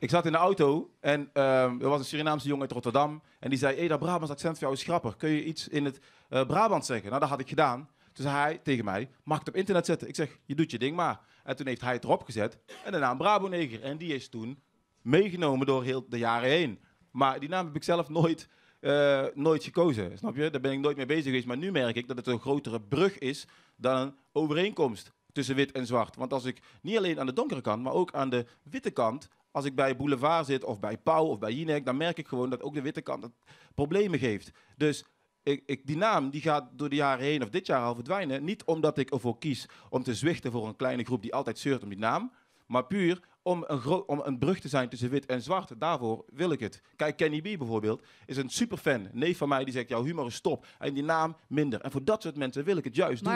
Ik zat in de auto en ehm, er was een Surinaamse jongen uit Rotterdam. En die zei, hé, dat Brabants accent van jou is grappig. Kun je iets in het eh Brabant zeggen? Nou, dat had ik gedaan. Toen zei hij tegen mij, mag het op internet zetten? Ik zeg, je doet je ding maar. En toen heeft hij het erop gezet. En de naam Brabo Neger. En die is toen meegenomen door heel de jaren heen. Maar die naam heb ik zelf nooit, eh, nooit gekozen, snap je? Daar ben ik nooit mee bezig geweest. Maar nu merk ik dat het een grotere brug is dan een overeenkomst tussen wit en zwart. Want als ik niet alleen aan de donkere kant, maar ook aan de witte kant... als ik bij Boulevard zit of bij Pauw of bij Jinek... dan merk ik gewoon dat ook de witte kant het problemen geeft. Dus ik, ik, die naam die gaat door de jaren heen of dit jaar al verdwijnen. Niet omdat ik ervoor kies om te zwichten voor een kleine groep die altijd zeurt om die naam. Maar puur om een, om een brug te zijn tussen wit en zwart. Daarvoor wil ik het. Kijk, Kenny B bijvoorbeeld is een superfan. Neef van mij die zegt, jouw humor is top. En die naam minder. En voor dat soort mensen wil ik het juist doen.